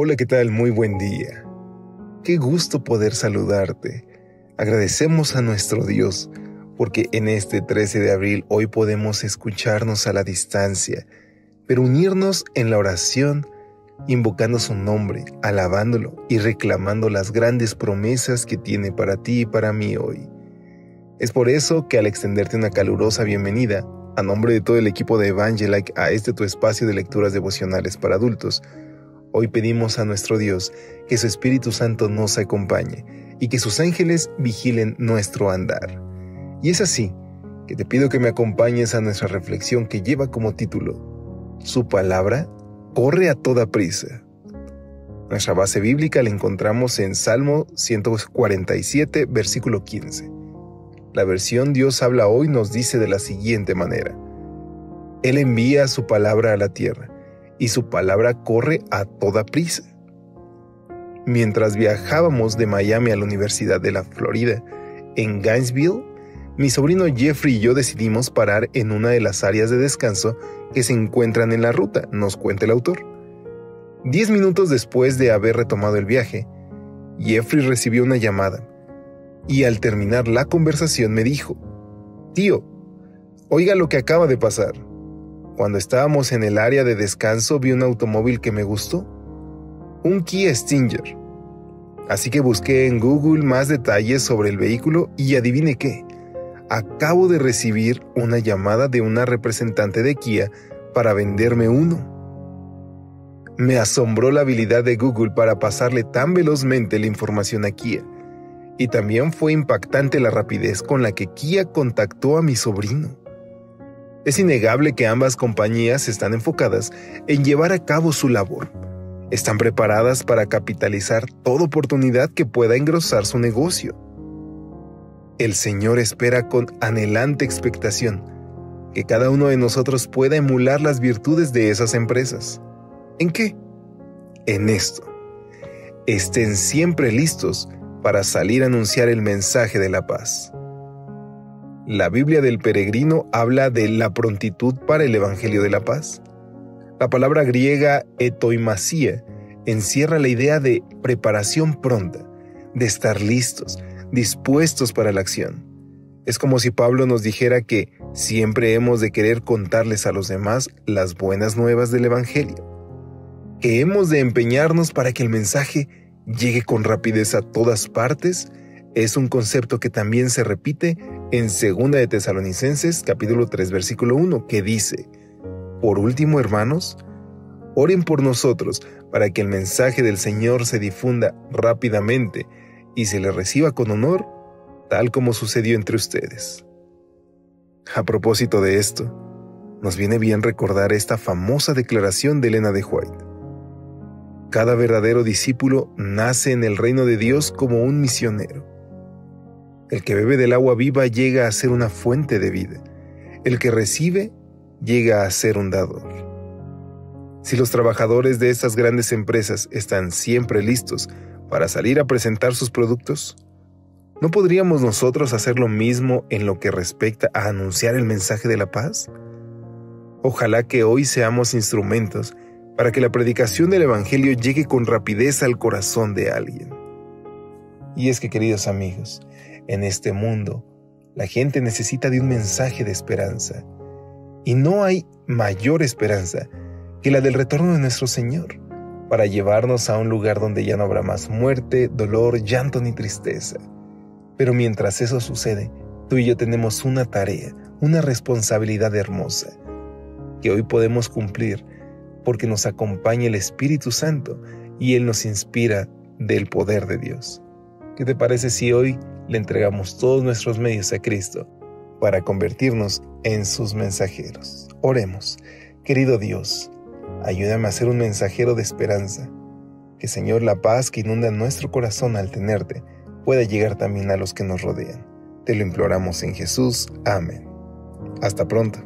Hola, ¿qué tal? Muy buen día. Qué gusto poder saludarte. Agradecemos a nuestro Dios porque en este 13 de abril hoy podemos escucharnos a la distancia, pero unirnos en la oración, invocando su nombre, alabándolo y reclamando las grandes promesas que tiene para ti y para mí hoy. Es por eso que al extenderte una calurosa bienvenida, a nombre de todo el equipo de Evangelike a este tu espacio de lecturas devocionales para adultos, Hoy pedimos a nuestro Dios que su Espíritu Santo nos acompañe y que sus ángeles vigilen nuestro andar. Y es así que te pido que me acompañes a nuestra reflexión que lleva como título, Su palabra corre a toda prisa. Nuestra base bíblica la encontramos en Salmo 147, versículo 15. La versión Dios habla hoy nos dice de la siguiente manera. Él envía su palabra a la tierra y su palabra corre a toda prisa. Mientras viajábamos de Miami a la Universidad de la Florida, en Gainesville, mi sobrino Jeffrey y yo decidimos parar en una de las áreas de descanso que se encuentran en la ruta, nos cuenta el autor. Diez minutos después de haber retomado el viaje, Jeffrey recibió una llamada y al terminar la conversación me dijo, Tío, oiga lo que acaba de pasar. Cuando estábamos en el área de descanso vi un automóvil que me gustó, un Kia Stinger. Así que busqué en Google más detalles sobre el vehículo y adivine qué, acabo de recibir una llamada de una representante de Kia para venderme uno. Me asombró la habilidad de Google para pasarle tan velozmente la información a Kia. Y también fue impactante la rapidez con la que Kia contactó a mi sobrino. Es innegable que ambas compañías están enfocadas en llevar a cabo su labor. Están preparadas para capitalizar toda oportunidad que pueda engrosar su negocio. El Señor espera con anhelante expectación que cada uno de nosotros pueda emular las virtudes de esas empresas. ¿En qué? En esto. Estén siempre listos para salir a anunciar el mensaje de la paz. La Biblia del peregrino habla de la prontitud para el Evangelio de la Paz. La palabra griega etoimasía encierra la idea de preparación pronta, de estar listos, dispuestos para la acción. Es como si Pablo nos dijera que siempre hemos de querer contarles a los demás las buenas nuevas del Evangelio, que hemos de empeñarnos para que el mensaje llegue con rapidez a todas partes es un concepto que también se repite en 2 de Tesalonicenses capítulo 3 versículo 1 que dice, Por último, hermanos, oren por nosotros para que el mensaje del Señor se difunda rápidamente y se le reciba con honor, tal como sucedió entre ustedes. A propósito de esto, nos viene bien recordar esta famosa declaración de Elena de White. Cada verdadero discípulo nace en el reino de Dios como un misionero. El que bebe del agua viva llega a ser una fuente de vida. El que recibe llega a ser un dador. Si los trabajadores de estas grandes empresas están siempre listos para salir a presentar sus productos, ¿no podríamos nosotros hacer lo mismo en lo que respecta a anunciar el mensaje de la paz? Ojalá que hoy seamos instrumentos para que la predicación del Evangelio llegue con rapidez al corazón de alguien. Y es que, queridos amigos, en este mundo, la gente necesita de un mensaje de esperanza. Y no hay mayor esperanza que la del retorno de nuestro Señor, para llevarnos a un lugar donde ya no habrá más muerte, dolor, llanto ni tristeza. Pero mientras eso sucede, tú y yo tenemos una tarea, una responsabilidad hermosa, que hoy podemos cumplir porque nos acompaña el Espíritu Santo y Él nos inspira del poder de Dios. ¿Qué te parece si hoy le entregamos todos nuestros medios a Cristo para convertirnos en sus mensajeros. Oremos, querido Dios, ayúdame a ser un mensajero de esperanza. Que Señor, la paz que inunda nuestro corazón al tenerte pueda llegar también a los que nos rodean. Te lo imploramos en Jesús. Amén. Hasta pronto.